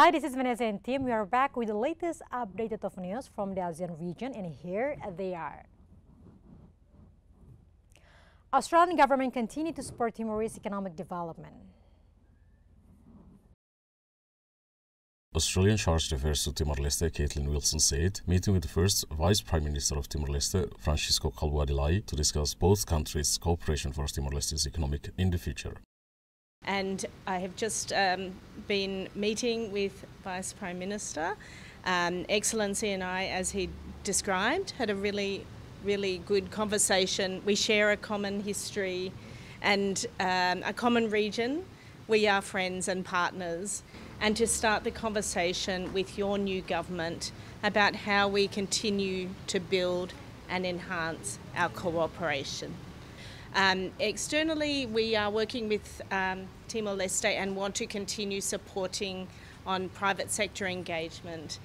Hi, this is Vanessa and Tim. We are back with the latest updated of news from the ASEAN region, and here they are. Australian government continue to support Timorese economic development. Australian Chargé d'Affaires to Timor-Leste, Caitlin Wilson said, meeting with the first Vice Prime Minister of Timor-Leste, Francisco Calvo Kalbuadi Lay, to discuss both countries' cooperation for Timor-Leste's economic in the future. And I have just um, been meeting with Vice Prime Minister. Um, Excellency and I, as he described, had a really, really good conversation. We share a common history and um, a common region. We are friends and partners and to start the conversation with your new government about how we continue to build and enhance our cooperation. Um, externally, we are working with um, Timor Leste and want to continue supporting on private sector engagement,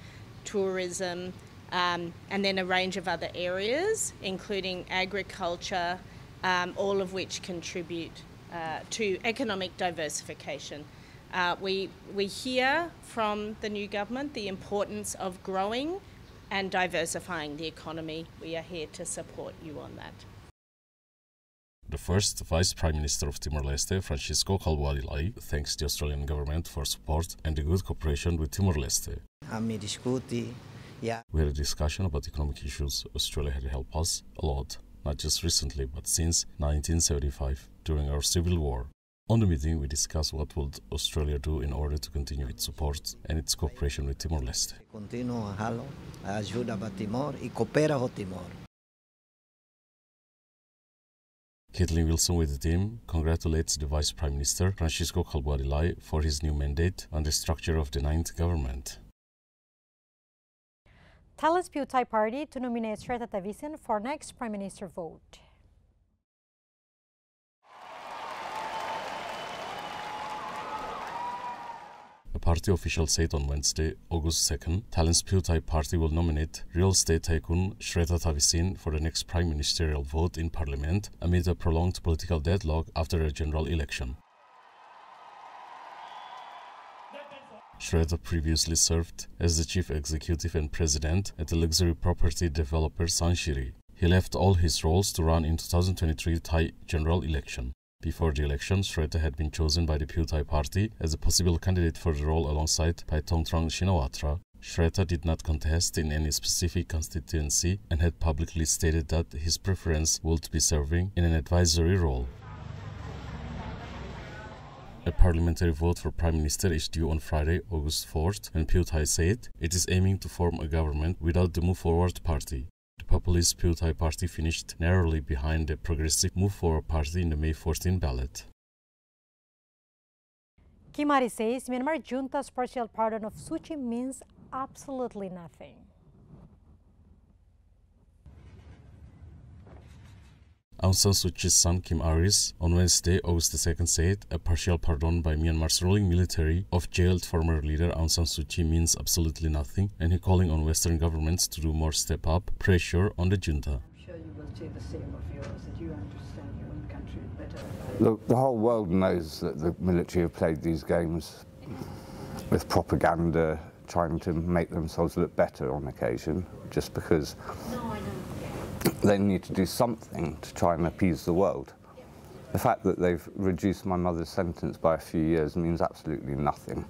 tourism, um, and then a range of other areas, including agriculture, um, all of which contribute uh, to economic diversification. Uh, we, we hear from the new government the importance of growing and diversifying the economy. We are here to support you on that. The first Vice Prime Minister of Timor-Leste, Francisco Kalbuadi Lay, thanks the Australian government for support and the good cooperation with Timor-Leste. We had a discussion about economic issues Australia had helped us a lot, not just recently, but since 1975, during our civil war. On the meeting, we discussed what would Australia do in order to continue its support and its cooperation with Timor-Leste. Caitlin Wilson with the team congratulates the Vice Prime Minister Francisco Kalbuadi Lay for his new mandate on the structure of the ninth government. Thailand's Pheu Thai Party to nominate Srettha Thavisin for next Prime Minister vote. A party official said on Wednesday, August 2nd, Thailand's Pheu Thai party will nominate real estate tycoon Srettha Thavisin for the next prime ministerial vote in parliament amid a prolonged political deadlock after a general election. Srettha previously served as the chief executive and president at the luxury property developer Sansiri. He left all his roles to run in 2023 Thai general election. Before the election, Srettha had been chosen by the Pheu Thai party as a possible candidate for the role alongside Paetongtarn Shinawatra. Srettha did not contest in any specific constituency and had publicly stated that his preference would be serving in an advisory role. A parliamentary vote for Prime Minister is due on Friday, August 4th, and Pheu Thai said it is aiming to form a government without the Move Forward party. Populist Pheu Thai party finished narrowly behind the progressive Move Forward party in the May 14 ballot. Kim Aris says Myanmar junta's partial pardon of Suu Kyi means absolutely nothing. Aung San Suu Kyi's son Kim Aris on Wednesday, August 2nd said a partial pardon by Myanmar's ruling military of jailed former leader Aung San Suu Kyi means absolutely nothing and he calling on Western governments to do more step up pressure on the junta. I'm sure you will say the same of yours, that you understand your own country better. Look, the whole world knows that the military have played these games with propaganda, trying to make themselves look better on occasion, just because they need to do something to try and appease the world. The fact that they've reduced my mother's sentence by a few years means absolutely nothing.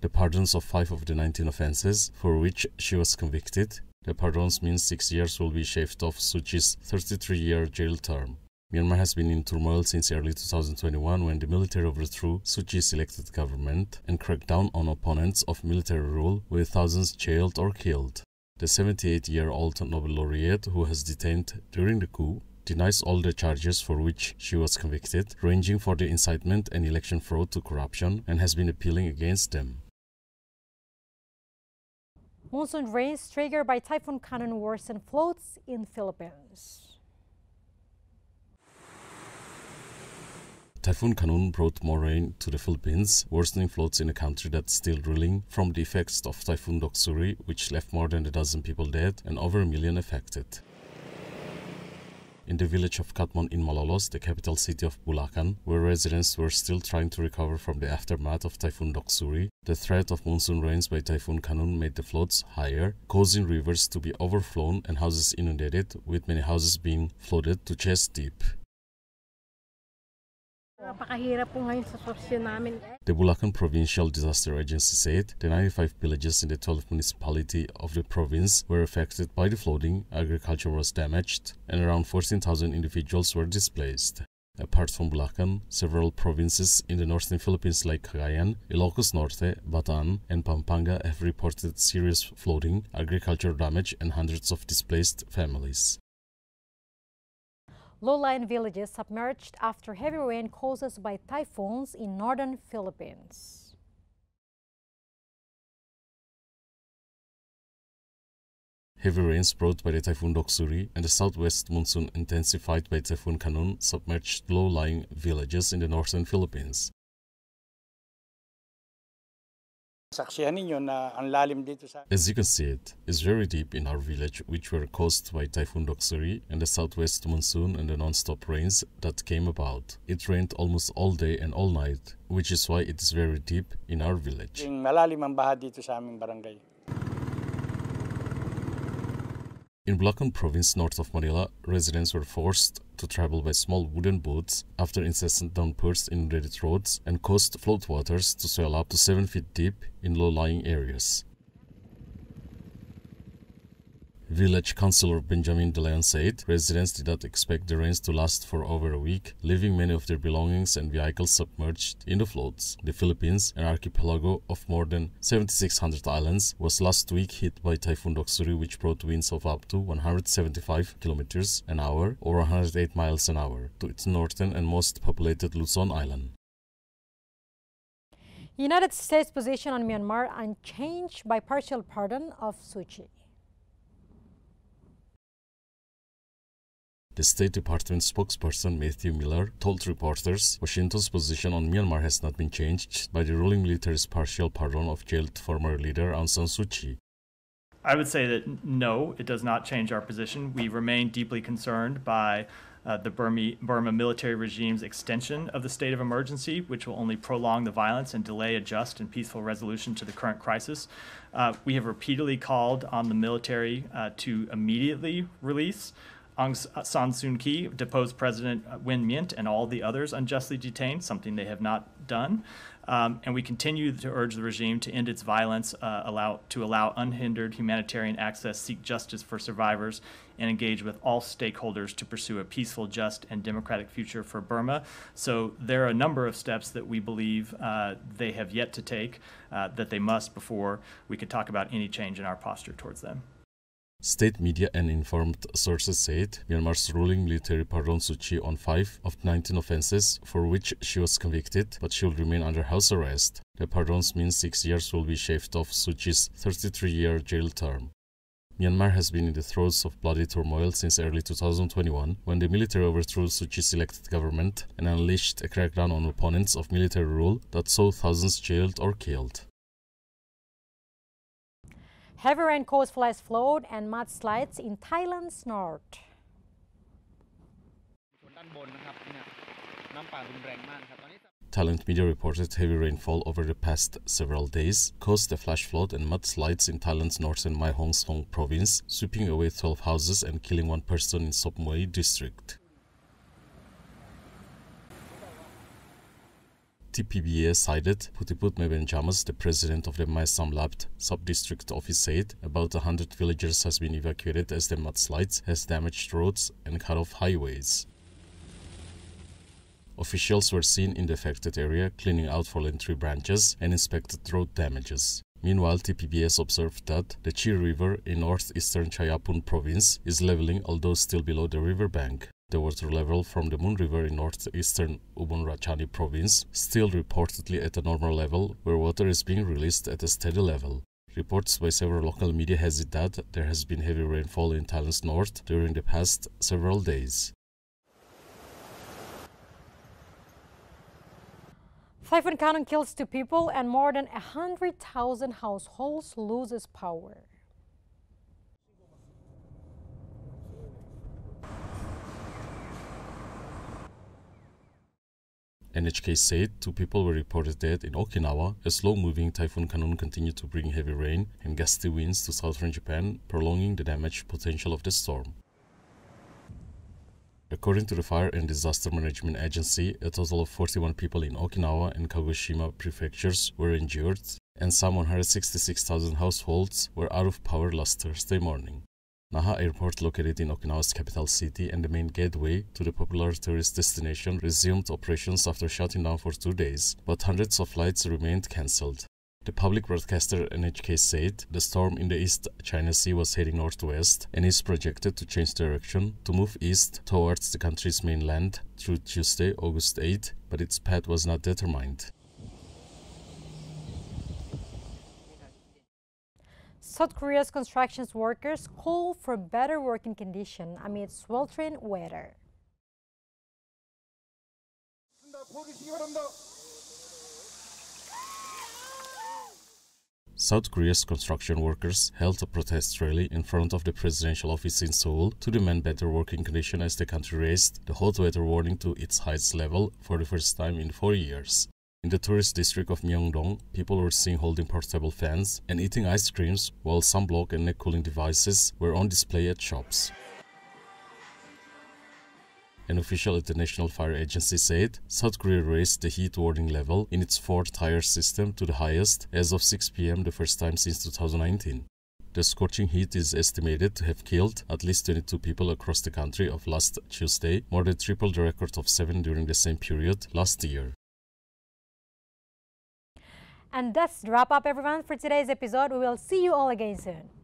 The pardons of five of the 19 offences for which she was convicted, the pardons means six years will be shaved off Suu Kyi's 33-year jail term. Myanmar has been in turmoil since early 2021 when the military overthrew Suu Kyi's elected government and cracked down on opponents of military rule with thousands jailed or killed. The 78-year-old Nobel laureate who was detained during the coup denies all the charges for which she was convicted, ranging from the incitement and election fraud to corruption, and has been appealing against them. Monsoon rains triggered by Typhoon Khanun worsen floods in Philippines. Typhoon Khanun brought more rain to the Philippines, worsening floods in a country that's still reeling from the effects of Typhoon Doksuri, which left more than a dozen people dead and over a million affected. in the village of Catmon in Malolos, the capital city of Bulacan, where residents were still trying to recover from the aftermath of Typhoon Doksuri. The threat of monsoon rains by Typhoon Khanun made the floods higher, causing rivers to be overflown and houses inundated, with many houses being flooded to chest deep. The Bulacan Provincial Disaster Agency said the 95 villages in the 12th municipality of the province were affected by the flooding, agriculture was damaged, and around 14,000 individuals were displaced. Apart from Bulacan, several provinces in the northern Philippines like Cagayan, Ilocos Norte, Bataan, and Pampanga have reported serious flooding, agricultural damage, and hundreds of displaced families. Low-lying villages submerged after heavy rain caused by typhoons in northern Philippines. Heavy rains brought by the Typhoon Doksuri and the southwest monsoon intensified by Typhoon Khanun submerged low-lying villages in the northern Philippines. Saksihan ninyo na ang lalim dito sa As you can see it, is very deep in our village which were caused by Typhoon Doksuri and the southwest monsoon and the non-stop rains that came about. It rained almost all day and all night, which is why it is very deep in our village. yung malalim ang baha dito sa aming barangay. In Bulacan province north of Manila, residents were forced to travel by small wooden boats after incessant downpours inundated roads and caused floodwaters to swell up to 7 feet deep in low-lying areas. Village Councilor Benjamin De Leon said residents did not expect the rains to last for over a week, leaving many of their belongings and vehicles submerged in the floods. The Philippines, an archipelago of more than 7,600 islands, was last week hit by Typhoon Doksuri, which brought winds of up to 175 kilometers an hour or 108 miles an hour to its northern and most populated Luzon Island. United States position on Myanmar unchanged by partial pardon of Suu Kyi. The State Department spokesperson Matthew Miller told reporters Washington's position on Myanmar has not been changed by the ruling military's partial pardon of jailed former leader Aung San Suu Kyi. I would say that no, it does not change our position. We remain deeply concerned by uh, the Burma, Burma military regime's extension of the state of emergency, which will only prolong the violence and delay a just and peaceful resolution to the current crisis. Uh, we have repeatedly called on the military uh, to immediately release Aung San Suu Kyi, deposed President Win Myint, and all the others unjustly detained, something they have not done. Um, and we continue to urge the regime to end its violence, uh, allow to allow unhindered humanitarian access, seek justice for survivors, and engage with all stakeholders to pursue a peaceful, just, and democratic future for Burma. So there are a number of steps that we believe uh, they have yet to take uh, that they must before we could talk about any change in our posture towards them. State media and informed sources said Myanmar's ruling military pardoned Suu Kyi on 5 of 19 offenses for which she was convicted, but she will remain under house arrest. The pardons mean six years will be shaved off Suu Kyi's 33-year jail term. Myanmar has been in the throes of bloody turmoil since early 2021 when the military overthrew Suu Kyi's elected government and unleashed a crackdown on opponents of military rule that saw thousands jailed or killed. Heavy rain caused flash flood and mudslides in Thailand's north. Thailand media reported heavy rainfall over the past several days caused a flash flood and mudslides in Thailand's northern Mae Hong Son province, sweeping away 12 houses and killing one person in Sop Moei district. TPBS cited Putiput Mebenjamas, the president of the Mae Samlapt sub-district office said about 100 villagers has been evacuated as the mudslides has damaged roads and cut off highways. Officials were seen in the affected area cleaning out fallen tree branches and inspected road damages. Meanwhile, TPBS observed that the Chi River in northeastern Chaiyaphum province is leveling although still below the riverbank. The water level from the Mun River in northeastern Ubon Ratchani province still reportedly at a normal level where water is being released at a steady level. Reports by several local media has it that there has been heavy rainfall in Thailand's north during the past several days. Typhoon Khanun kills two people and more than 100,000 households loses power. NHK said two people were reported dead in Okinawa as slow-moving Typhoon Khanun continued to bring heavy rain and gusty winds to southern Japan, prolonging the damage potential of the storm. According to the Fire and Disaster Management Agency, a total of 41 people in Okinawa and Kagoshima prefectures were injured, and some 166,000 households were out of power last Thursday morning. Naha Airport, located in Okinawa's capital city and the main gateway to the popular tourist destination, resumed operations after shutting down for two days, but hundreds of flights remained cancelled. The public broadcaster NHK said the storm in the East China Sea was heading northwest and is projected to change direction to move east towards the country's mainland through Tuesday, August 8, but its path was not determined. South Korea's construction workers call for better working conditions amid sweltering weather. South Korea's construction workers held a protest rally in front of the presidential office in Seoul to demand better working conditions as the country raised the hot weather warning to its highest level for the first time in four years. In the tourist district of Myeongdong, people were seen holding portable fans and eating ice creams while sunblock and neck cooling devices were on display at shops. An official at the National Fire Agency said South Korea raised the heat warning level in its fourth tier system to the highest as of 6 p.m. the first time since 2019. The scorching heat is estimated to have killed at least 22 people across the country of last Tuesday, more than triple the record of 7 during the same period last year. And that's wrap up everyone for today's episode. We will see you all again soon.